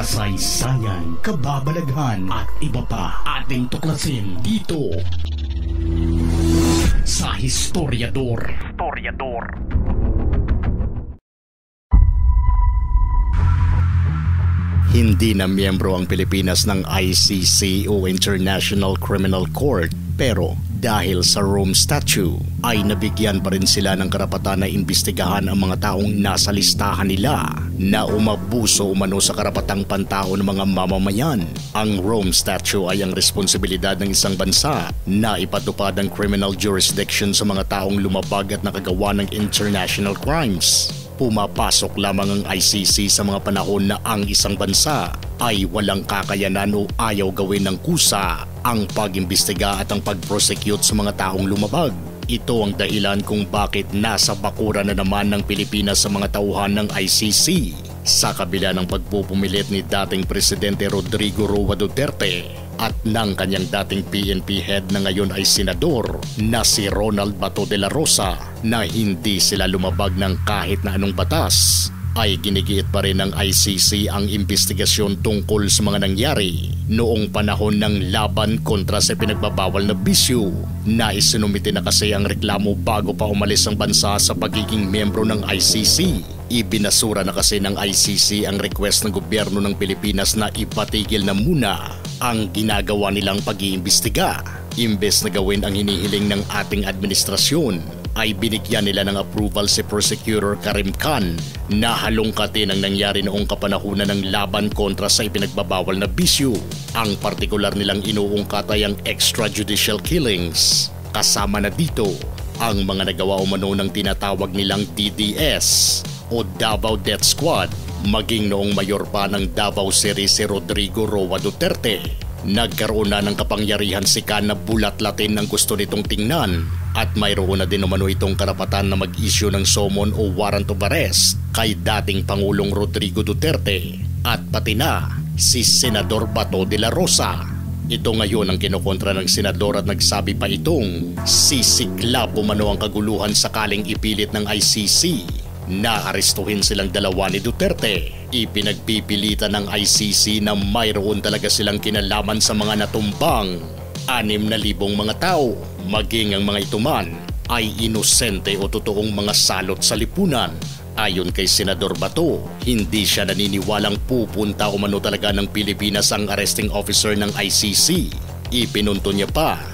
kasaysayan, kababalaghan at iba pa ating tuklasin dito sa Historiador. Historiador. Hindi na miyembro ang Pilipinas ng ICC o International Criminal Court pero dahil sa Rome Statute ay nabigyan pa rin sila ng karapatan na imbestigahan ang mga taong nasa listahan nila na umabuso umano sa karapatang pantao ng mga mamamayan. Ang Rome Statute ay ang responsibilidad ng isang bansa na ipatupad ang criminal jurisdiction sa mga taong lumabag at nakagawa ng international crimes pumapasok lamang ang ICC sa mga panahon na ang isang bansa ay walang kakayanan o ayaw gawin ng kusa ang pag-imbestiga at ang pag-prosecute sa mga taong lumabag. Ito ang dahilan kung bakit nasa bakura na naman ng Pilipinas sa mga tauhan ng ICC sa kabila ng pagpupumilit ni dating Presidente Rodrigo Roa Duterte at ng kanyang dating PNP head na ngayon ay senador na si Ronald Bato de la Rosa na hindi sila lumabag ng kahit na anong batas ay ginigiit pa rin ng ICC ang investigasyon tungkol sa mga nangyari noong panahon ng laban kontra sa pinagbabawal na bisyo na isinumite na kasi ang reklamo bago pa umalis ang bansa sa pagiging membro ng ICC. Ibinasura na kasi ng ICC ang request ng gobyerno ng Pilipinas na ipatigil na muna ang ginagawa nilang pag-iimbestiga imbes na gawin ang hinihiling ng ating administrasyon ay binigyan nila ng approval si Prosecutor Karim Khan na halongkatin ang nangyari noong kapanahunan ng laban kontra sa ipinagbabawal na bisyo. Ang partikular nilang inuungkat ay ang extrajudicial killings. Kasama na dito ang mga nagawa umano ng tinatawag nilang DDS o Davao Death Squad maging noong mayor pa ng Davao City si Rodrigo Roa Duterte. Nagkaroon na ng kapangyarihan si Khan na bulat-latin ang gusto nitong tingnan at mayroon na din umano itong karapatan na mag-issue ng summon o warrant of arrest kay dating Pangulong Rodrigo Duterte at pati na si Senador Bato de la Rosa. Ito ngayon ang kinukontra ng senador at nagsabi pa itong sisiklab umano ang kaguluhan sakaling ipilit ng ICC Naarestuhin silang dalawa ni Duterte. Ipinagpipilitan ng ICC na mayroon talaga silang kinalaman sa mga natumbang. Anim na libong mga tao, maging ang mga ituman, ay inosente o totoong mga salot sa lipunan. Ayon kay Senador Bato, hindi siya naniniwalang pupunta umano talaga ng Pilipinas ang arresting officer ng ICC. Ipinunto niya pa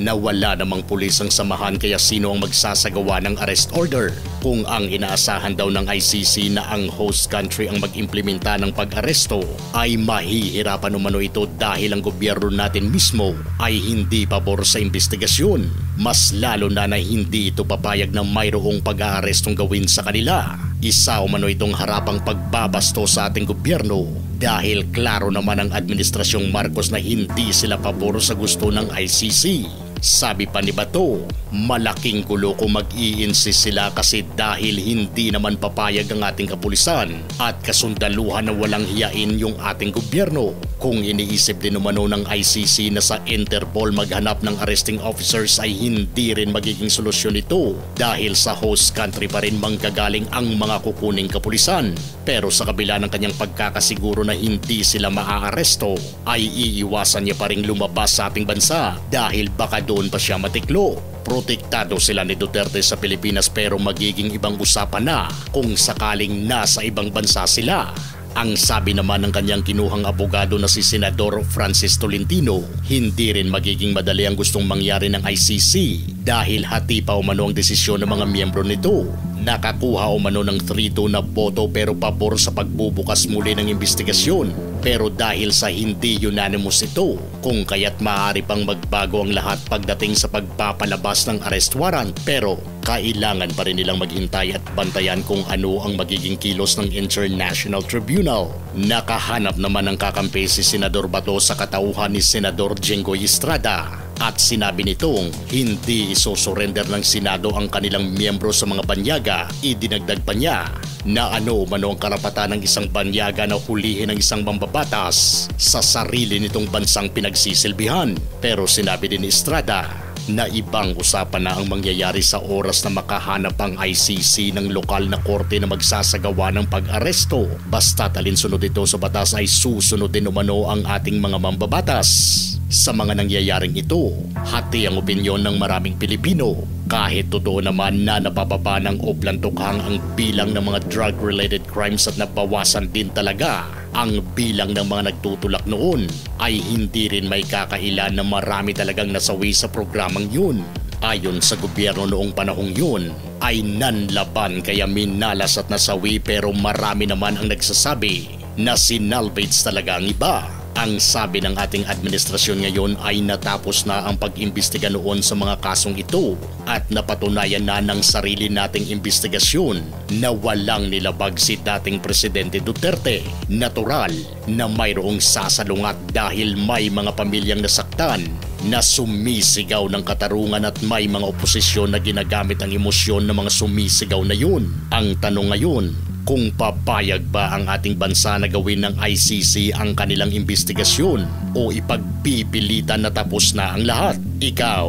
na wala namang pulis ang samahan kaya sino ang magsasagawa ng arrest order kung ang inaasahan daw ng ICC na ang host country ang mag-implementa ng pag-aresto ay mahihirapan umano ito dahil ang gobyerno natin mismo ay hindi pabor sa investigasyon. Mas lalo na na hindi ito papayag na mayroong pag-aarestong gawin sa kanila. Isa umano itong harapang pagbabasto sa ating gobyerno dahil klaro naman ang administrasyong Marcos na hindi sila pabor sa gusto ng ICC. Sabi pa ni Bato, malaking gulo kung mag-i-insist sila kasi dahil hindi naman papayag ang ating kapulisan at kasundaluhan na walang hiyain yung ating gobyerno. Kung iniisip din umano ng ICC na sa Interpol maghanap ng arresting officers ay hindi rin magiging solusyon ito dahil sa host country pa rin manggagaling ang mga kukuning kapulisan. Pero sa kabila ng kanyang pagkakasiguro na hindi sila maaaresto ay iiwasan niya pa rin lumabas sa ating bansa dahil baka doon pa siya matiklo. Protektado sila ni Duterte sa Pilipinas pero magiging ibang usapan na kung sakaling nasa ibang bansa sila. Ang sabi naman ng kanyang kinuhang abogado na si Senador Francis Tolentino, hindi rin magiging madali ang gustong mangyari ng ICC dahil hati pa umano ang desisyon ng mga miyembro nito. Nakakuha umano ng 3-2 na boto pero pabor sa pagbubukas muli ng investigasyon pero dahil sa hindi unanimous ito, kung kaya't maaari pang magbago ang lahat pagdating sa pagpapalabas ng arrest warrant pero kailangan pa rin nilang maghintay at bantayan kung ano ang magiging kilos ng International Tribunal. Nakahanap naman ng kakampi si Senador Bato sa katauhan ni Senador Jenggoy Estrada at sinabi nitong hindi isosurrender ng Senado ang kanilang miyembro sa mga banyaga. Idinagdag pa niya na ano mano ang karapatan ng isang banyaga na hulihin ng isang mambabatas sa sarili nitong bansang pinagsisilbihan. Pero sinabi din ni Estrada na ibang usapan na ang mangyayari sa oras na makahanap ang ICC ng lokal na korte na magsasagawa ng pag-aresto. Basta talinsunod ito sa batas ay susunod din umano ang ating mga mambabatas. Sa mga nangyayaring ito, hati ang opinyon ng maraming Pilipino. Kahit totoo naman na napababa ng oplantukhang ang bilang ng mga drug-related crimes at nabawasan din talaga ang bilang ng mga nagtutulak noon ay hindi rin may kakailan na marami talagang nasawi sa programang yun. Ayon sa gobyerno noong panahong yun, ay nanlaban kaya minalas at nasawi pero marami naman ang nagsasabi na sinalvage talaga ang iba. Ang sabi ng ating administrasyon ngayon ay natapos na ang pag-imbestiga noon sa mga kasong ito at napatunayan na ng sarili nating imbestigasyon na walang nilabag si dating Presidente Duterte. Natural na mayroong sasalungat dahil may mga pamilyang nasaktan na sumisigaw ng katarungan at may mga oposisyon na ginagamit ang emosyon ng mga sumisigaw na yun. Ang tanong ngayon, kung papayag ba ang ating bansa na gawin ng ICC ang kanilang investigasyon o ipagpipilitan na tapos na ang lahat. Ikaw,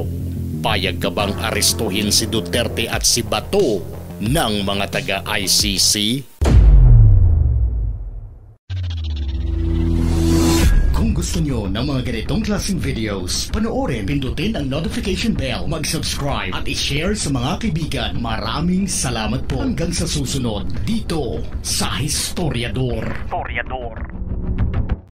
payag ka bang arestuhin si Duterte at si Bato ng mga taga-ICC? Gusto nyo ng mga ganitong klaseng videos, panoorin, pindutin ang notification bell, mag-subscribe at i-share sa mga kaibigan. Maraming salamat po hanggang sa susunod dito sa Historiador. Historiador.